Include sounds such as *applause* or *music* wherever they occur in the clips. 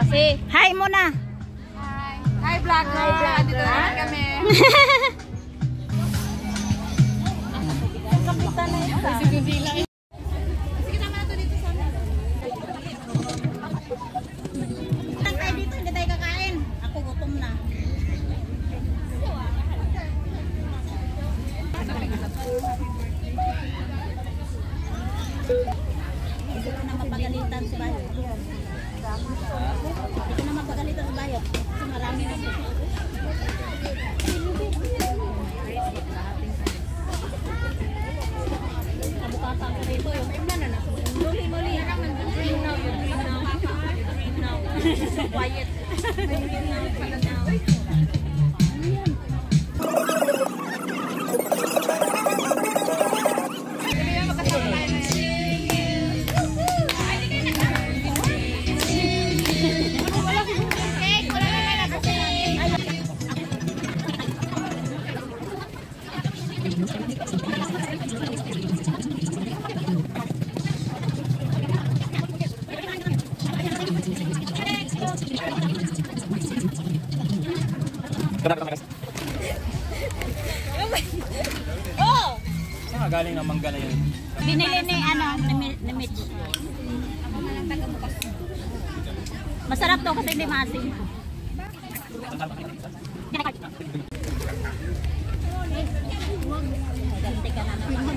kasi. Hi muna. Hi. Hi vlog. Hi vlog. Dito kami. Kapitan na isa. Sige tama na to dito sa amin. Lang tayo dito, hindi tayo kakain. Ako gutom na. Hindi ko na mapagalitan si Bayot. Hindi ko na mapagalitan si Bayot. Kasi marami na po. Kabukata ko rito. Yung imna na na. Muli, muli. Green now, green now. Green now. Quiet. Green now, green. Kasi hindi maasim. Ganti ka na naman.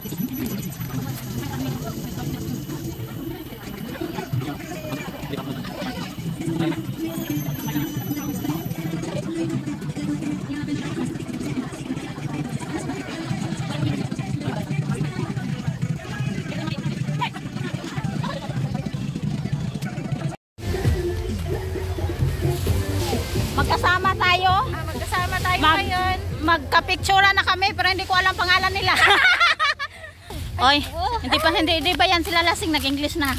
ngayon. magka-picture na kami pero hindi ko alam pangalan nila. *laughs* Oy, hindi pa hindi, hindi ba yan sila lasing nag-English na?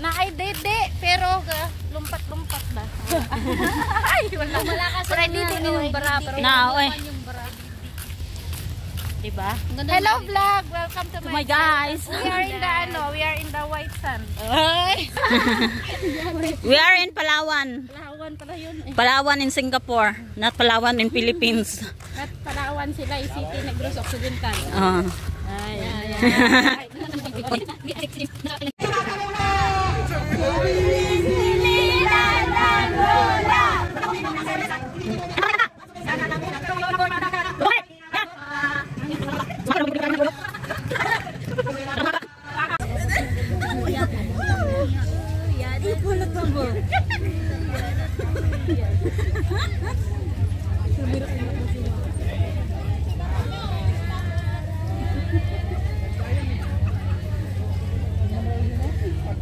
Na ay dede, pero ga, lumpat-lumpat ba? *laughs* ay, wala. Wala kasi din ano, yung bara, hindi pero na, oy. bara. diba? Hello vlog, welcome to To my, my guys. We are in the ano, we are in the white sand. *laughs* We are in Palawan. Palawan pala yun eh. Palawan in Singapore, not Palawan in Philippines. At Palawan sila, City Negros Occidental. Ah. Ay, ay, ay. *laughs*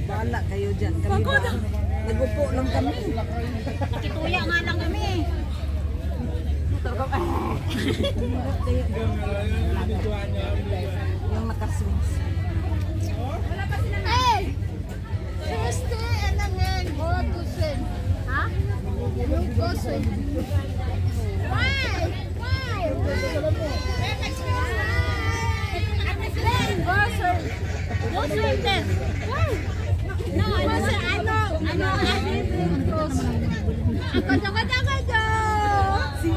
Bala kayo dyan. Kami Pagod. lang kami. Nakituya nga lang kami. Targam ay. Yung nakaswings. Wala pa sila na. Ay! Sister, anangan. Buhat ko sin. Ha? Buhat ko sin. Si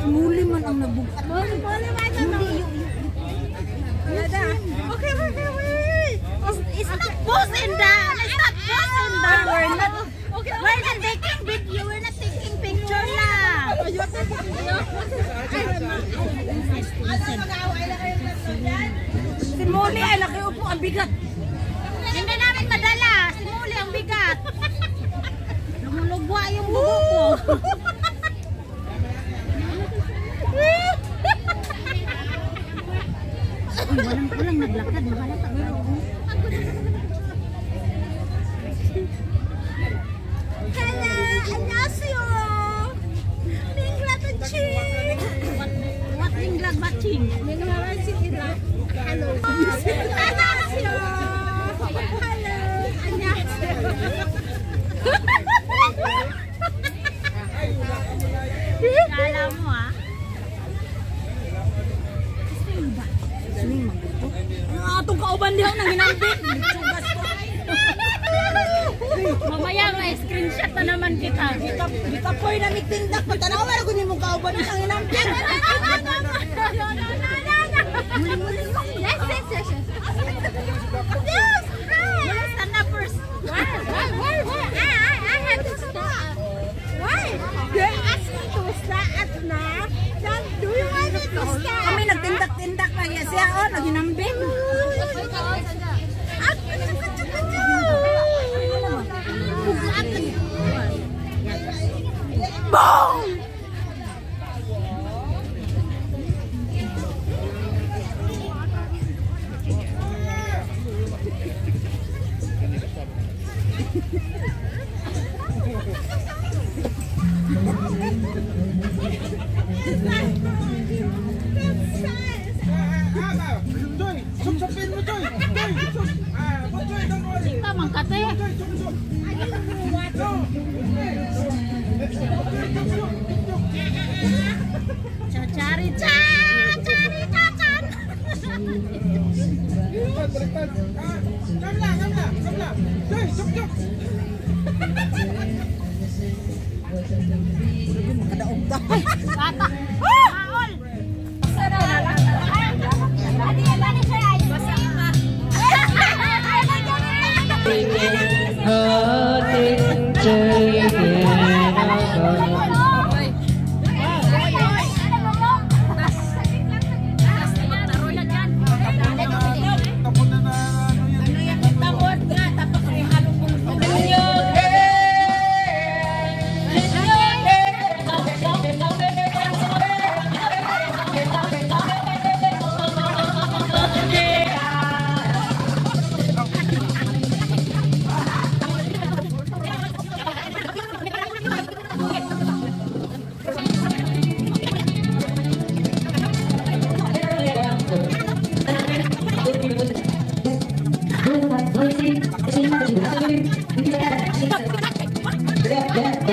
Muli man ang nabukat. Muli muli man to. Nada. Okay, okay, wait. It's, it's not both in the. It's not both in the. We're not. Okay, we're not taking video. We're not taking picture lang. Si Muli ay laki upo ang bigat. Hindi namin madala. Simuli ang bigat. Lumulugwa yung buho ko. Uy, walang, walang naglakad. Wala pa. Hello, annyeonghaseyo. Mingla Batching. What Mingla Batching? Mingla Batching Hello. *laughs* naman kita. Bitap, bitapoy na mitindak. Patanaw wala ko ni mong kauban ang ginambit. Muli-muli mo. Yes, yes, yes. Yes, right. Stand up first. Why? Why? Why? Why? I, I, I have to stop. Why? They asked me to na. Then, do you want me to start? Kami nagtindak-tindak lang yan siya. Oh, naginambit. 嘣！rica rica rica can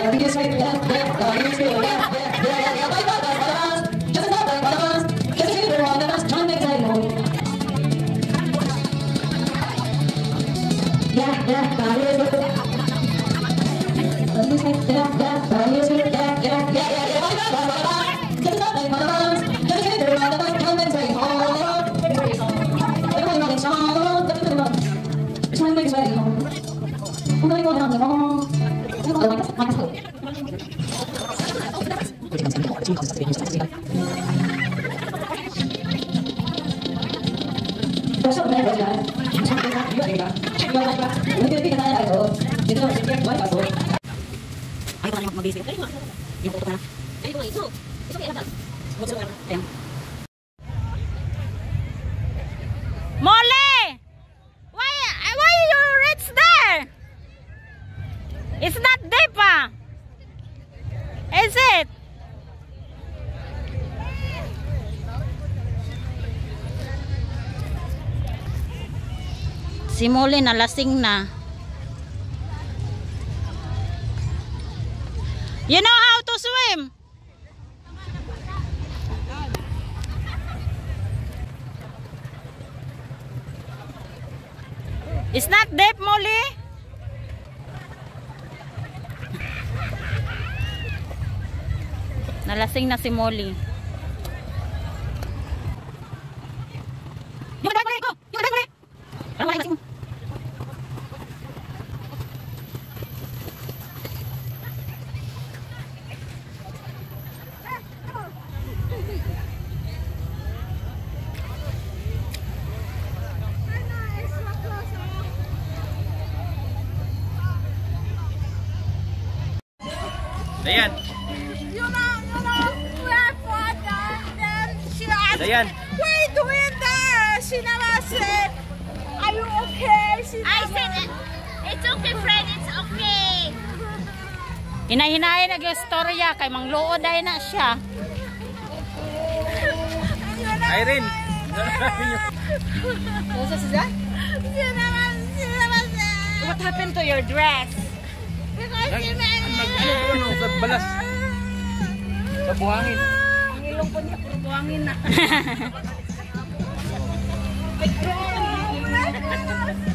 Dios, Dios, Dios, Mole! Why why you reach there? It's not deep ah. Is it? Si na. You know It's not deep, Molly. Nalasing na si Molly. Yung dali, dali, go! Yung dali, dali! Parang wala yung lasing mo. Dayan. You know, you know, we're father. Then she asked, Dayan. What are you doing? She never said, Are you okay? She I never- said, it's okay, friend. It's okay. Hinahinay na yung storya kay mangluod ay na siya. *laughs* Irene. She never said. What happened to your dress? Because she made me. Nag-ano sa balas. Sa buhangin. Ang ilong po niya puro buhangin na. *laughs*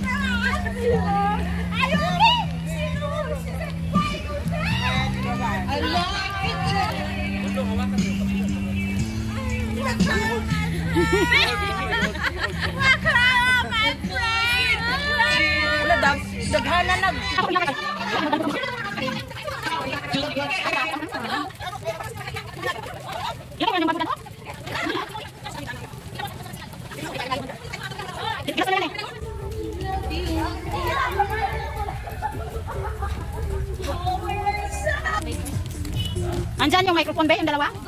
Andyan yung microphone ba yung dalawa?